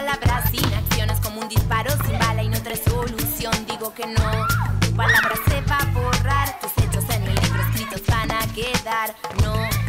palabras sin acciones como un disparo sin bala y no otra solución. Digo que no, tu palabra se va a borrar, tus hechos en el libro escritos van a quedar. No.